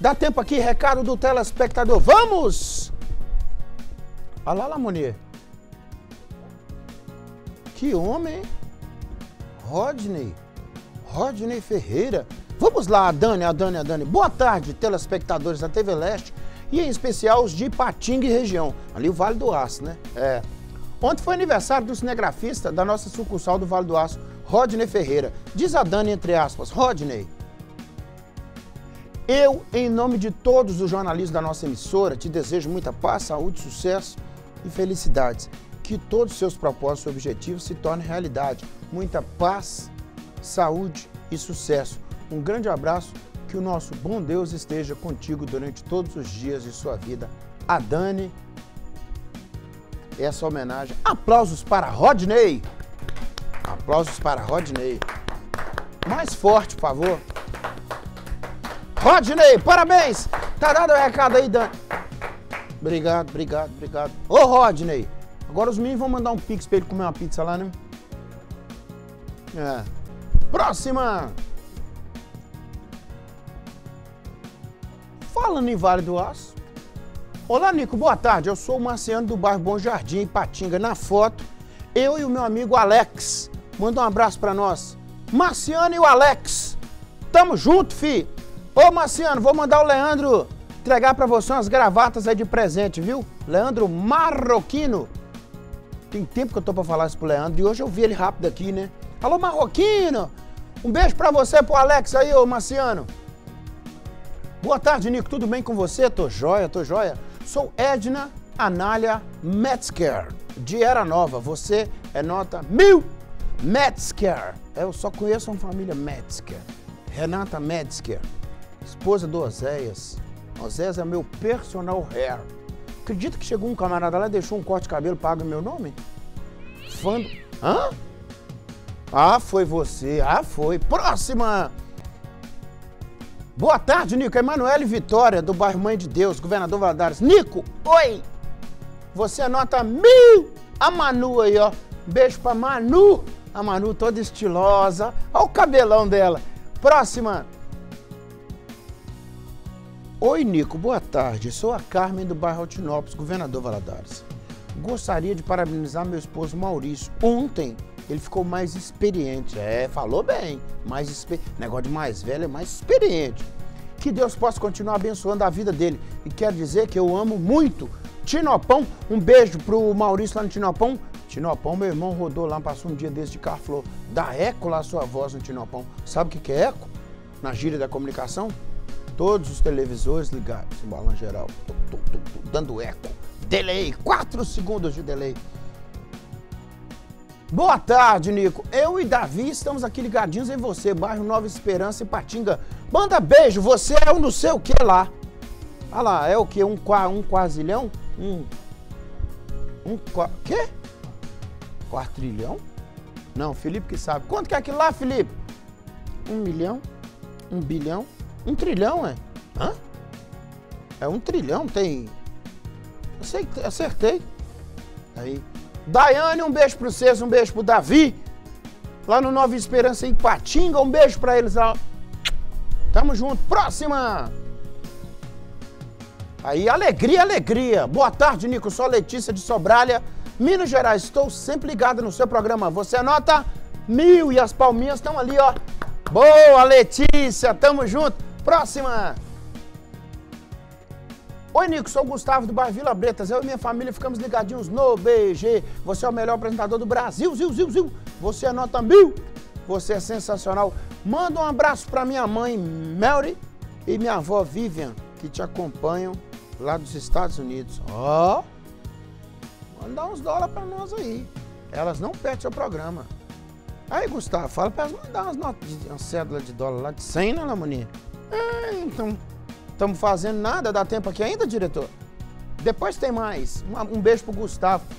Dá tempo aqui, recado do telespectador. Vamos! Olha lá, Lamonier. Que homem, hein? Rodney. Rodney Ferreira. Vamos lá, Dani, a Dani, a Dani. Boa tarde, telespectadores da TV Leste e em especial os de Ipatinga e região. Ali o Vale do Aço, né? É. Ontem foi aniversário do cinegrafista da nossa sucursal do Vale do Aço, Rodney Ferreira. Diz a Dani entre aspas, Rodney, eu, em nome de todos os jornalistas da nossa emissora, te desejo muita paz, saúde, sucesso e felicidades. Que todos os seus propósitos e objetivos se tornem realidade. Muita paz, saúde e sucesso. Um grande abraço, que o nosso bom Deus esteja contigo durante todos os dias de sua vida. A Dani, essa homenagem. Aplausos para Rodney. Aplausos para Rodney. Mais forte, por favor. Rodney, parabéns! Tá dado o recado aí, Dani. Obrigado, obrigado, obrigado. Ô, Rodney, agora os meninos vão mandar um pix pra ele comer uma pizza lá, né? É. Próxima! Falando em Vale do Aço. Olá, Nico, boa tarde. Eu sou o Marciano do bairro Bom Jardim, Patinga. Na foto, eu e o meu amigo Alex. Manda um abraço pra nós. Marciano e o Alex. Tamo junto, fi. Ô, Marciano, vou mandar o Leandro entregar pra você umas gravatas aí de presente, viu? Leandro Marroquino. Tem tempo que eu tô pra falar isso pro Leandro e hoje eu vi ele rápido aqui, né? Alô, Marroquino! Um beijo pra você, pro Alex aí, ô Marciano. Boa tarde, Nico. Tudo bem com você? Tô joia, tô joia. Sou Edna Anália Metzger, de Era Nova. Você é nota mil. Metzger. Eu só conheço uma família Metzger. Renata Metzger, esposa do Oséias. Oséias é meu personal hair. Acredita que chegou um camarada lá e deixou um corte de cabelo pago meu nome? Fã do... Hã? Ah, foi você. Ah, foi. Próxima! Boa tarde, Nico. Emanuele Vitória, do bairro Mãe de Deus, governador Valadares. Nico, oi! Você anota mil! A Manu aí, ó. Beijo pra Manu. A Manu toda estilosa. Olha o cabelão dela. Próxima. Oi, Nico. Boa tarde. Sou a Carmen do bairro Altinópolis, governador Valadares. Gostaria de parabenizar meu esposo Maurício. Ontem ele ficou mais experiente. É, falou bem. Mais exper... Negócio de mais velho é mais experiente. Que Deus possa continuar abençoando a vida dele. E quero dizer que eu amo muito Tinopão. Um beijo pro Maurício lá no Tinopão. Tinopão, meu irmão rodou lá, passou um dia desse de carro, falou, dá eco lá a sua voz no Tinopão. Sabe o que, é eco? Na gíria da comunicação? Todos os televisores ligados, em balão geral, dando eco. Delay, 4 segundos de delay. Boa tarde, Nico. Eu e Davi estamos aqui ligadinhos em você, bairro Nova Esperança e Patinga. Manda beijo, você é o não sei o que lá. Olha lá, é o que? Um, um quasilhão? Um. Um. Qua, quê? Quatrilhão? Não, Felipe que sabe. Quanto que é aquilo lá, Felipe? Um milhão? Um bilhão? Um trilhão, é? Hã? É um trilhão, tem. Acertei. acertei. Aí. Daiane, um beijo para vocês, um beijo pro Davi. Lá no Nova Esperança em Patinga, um beijo para eles. Ó. Tamo junto. Próxima! Aí, alegria, alegria. Boa tarde, Nico. Sou Letícia de Sobralha, Minas Gerais. Estou sempre ligada no seu programa. Você anota mil e as palminhas estão ali, ó. Boa, Letícia. Tamo junto. Próxima! Oi, Nico, sou o Gustavo do bairro Vila Bretas. Eu e minha família ficamos ligadinhos no BG. Você é o melhor apresentador do Brasil, ziu, ziu, ziu. Você é nota mil. Você é sensacional. Manda um abraço para minha mãe, Mary, e minha avó, Vivian, que te acompanham lá dos Estados Unidos. Ó, oh, manda uns dólares para nós aí. Elas não perdem seu programa. Aí, Gustavo, fala para elas mandar umas notas, de, uma cédula de dólar lá de 100, né, Lamoninha? É, então, estamos fazendo nada, dá tempo aqui ainda, diretor? Depois tem mais. Um, um beijo pro Gustavo.